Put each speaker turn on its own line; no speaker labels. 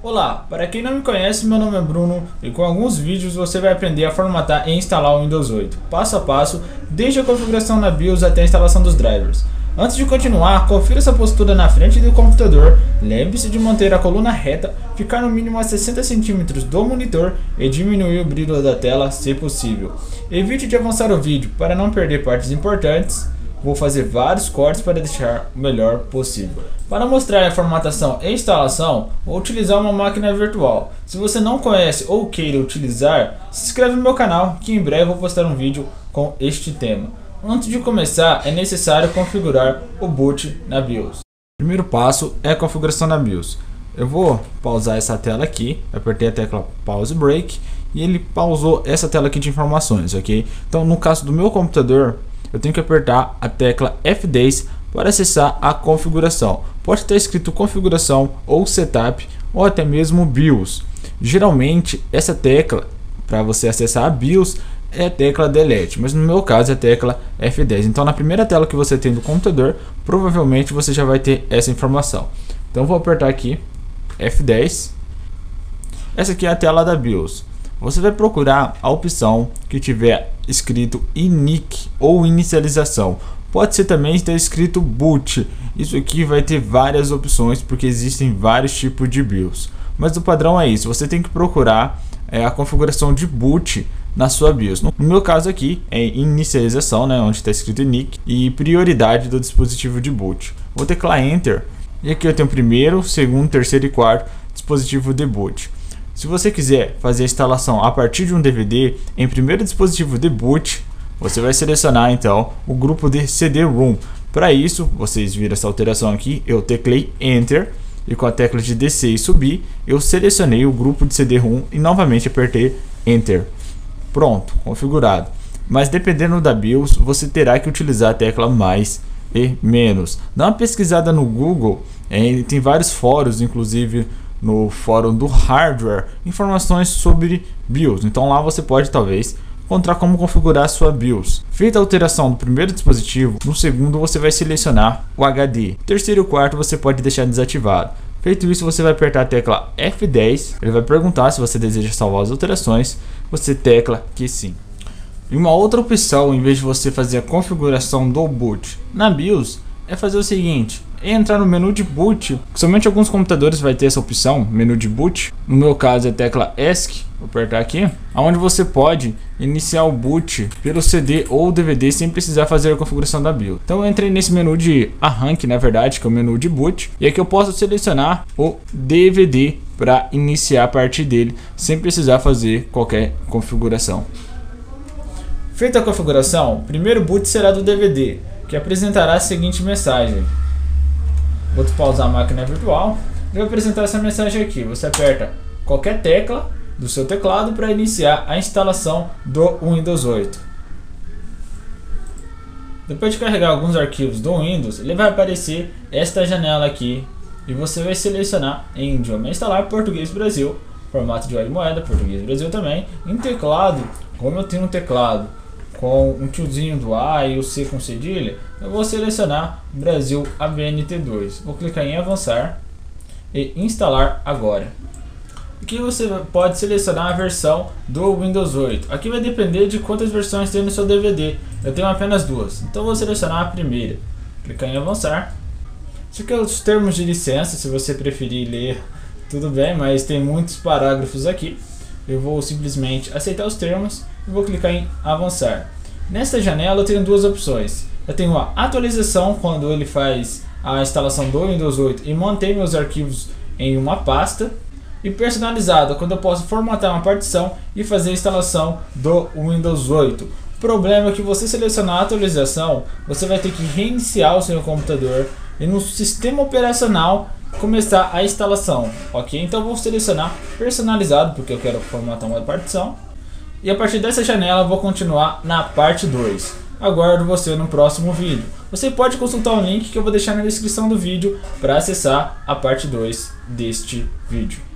Olá, para quem não me conhece, meu nome é Bruno e com alguns vídeos você vai aprender a formatar e instalar o Windows 8, passo a passo, desde a configuração na BIOS até a instalação dos drivers. Antes de continuar, confira essa postura na frente do computador, lembre-se de manter a coluna reta, ficar no mínimo a 60 cm do monitor e diminuir o brilho da tela se possível. Evite de avançar o vídeo para não perder partes importantes Vou fazer vários cortes para deixar o melhor possível. Para mostrar a formatação e instalação, vou utilizar uma máquina virtual. Se você não conhece ou queira utilizar, se inscreve no meu canal que em breve vou postar um vídeo com este tema. Antes de começar, é necessário configurar o boot na BIOS. O primeiro passo é a configuração na BIOS. Eu vou pausar essa tela aqui, apertei a tecla Pause Break e ele pausou essa tela aqui de informações, ok? Então no caso do meu computador, eu tenho que apertar a tecla F10 para acessar a configuração. Pode estar escrito configuração ou setup ou até mesmo BIOS. Geralmente essa tecla para você acessar a BIOS é a tecla delete, mas no meu caso é a tecla F10. Então na primeira tela que você tem do computador, provavelmente você já vai ter essa informação. Então vou apertar aqui F10. Essa aqui é a tela da BIOS. Você vai procurar a opção que tiver escrito inic ou inicialização. Pode ser também estar escrito boot. Isso aqui vai ter várias opções porque existem vários tipos de BIOS. Mas o padrão é isso. Você tem que procurar é, a configuração de boot na sua BIOS. No meu caso aqui é inicialização, né, onde está escrito inic e prioridade do dispositivo de boot. Vou teclar Enter e aqui eu tenho primeiro, segundo, terceiro e quarto dispositivo de boot. Se você quiser fazer a instalação a partir de um DVD em primeiro dispositivo de boot, você vai selecionar então o grupo de CD-ROM. Para isso, vocês viram essa alteração aqui, eu teclei Enter e com a tecla de descer e subir, eu selecionei o grupo de CD-ROM e novamente apertei Enter. Pronto, configurado. Mas dependendo da BIOS, você terá que utilizar a tecla mais e menos. Dá uma pesquisada no Google, tem vários fóruns, inclusive no fórum do hardware informações sobre BIOS. Então lá você pode talvez encontrar como configurar a sua BIOS. Feita a alteração do primeiro dispositivo, no segundo você vai selecionar o HD. No terceiro e quarto você pode deixar desativado. Feito isso, você vai apertar a tecla F10. Ele vai perguntar se você deseja salvar as alterações. Você tecla que sim. E uma outra opção, em vez de você fazer a configuração do boot na BIOS, é fazer o seguinte: entrar no menu de boot. Somente alguns computadores vai ter essa opção, menu de boot. No meu caso é a tecla ESC, vou apertar aqui, onde você pode iniciar o boot pelo CD ou DVD sem precisar fazer a configuração da BIOS. Então eu entrei nesse menu de arranque, na verdade, que é o menu de boot, e aqui eu posso selecionar o DVD para iniciar a partir dele sem precisar fazer qualquer configuração. Feita a configuração, o primeiro boot será do DVD, que apresentará a seguinte mensagem: Vou pausar a máquina virtual. Vou apresentar essa mensagem aqui. Você aperta qualquer tecla do seu teclado para iniciar a instalação do Windows 8. Depois de carregar alguns arquivos do Windows, ele vai aparecer esta janela aqui e você vai selecionar em idioma instalar português Brasil, formato de moeda, português Brasil também, em teclado, como eu tenho um teclado com um tiozinho do A e o C com cedilha, eu vou selecionar Brasil ABNT2. Vou clicar em avançar e instalar agora. Aqui você pode selecionar a versão do Windows 8. Aqui vai depender de quantas versões tem no seu DVD. Eu tenho apenas duas, então vou selecionar a primeira. Clicar em avançar. Isso aqui é os termos de licença, se você preferir ler, tudo bem, mas tem muitos parágrafos aqui. Eu vou simplesmente aceitar os termos e vou clicar em avançar. Nesta janela eu tenho duas opções. Eu tenho a atualização quando ele faz a instalação do Windows 8 e mantém meus arquivos em uma pasta. E personalizado, quando eu posso formatar uma partição e fazer a instalação do Windows 8. O problema é que você selecionar a atualização, você vai ter que reiniciar o seu computador e no sistema operacional começar a instalação, ok? Então vou selecionar personalizado porque eu quero formatar uma partição e a partir dessa janela vou continuar na parte 2. Aguardo você no próximo vídeo. Você pode consultar o link que eu vou deixar na descrição do vídeo para acessar a parte 2 deste vídeo.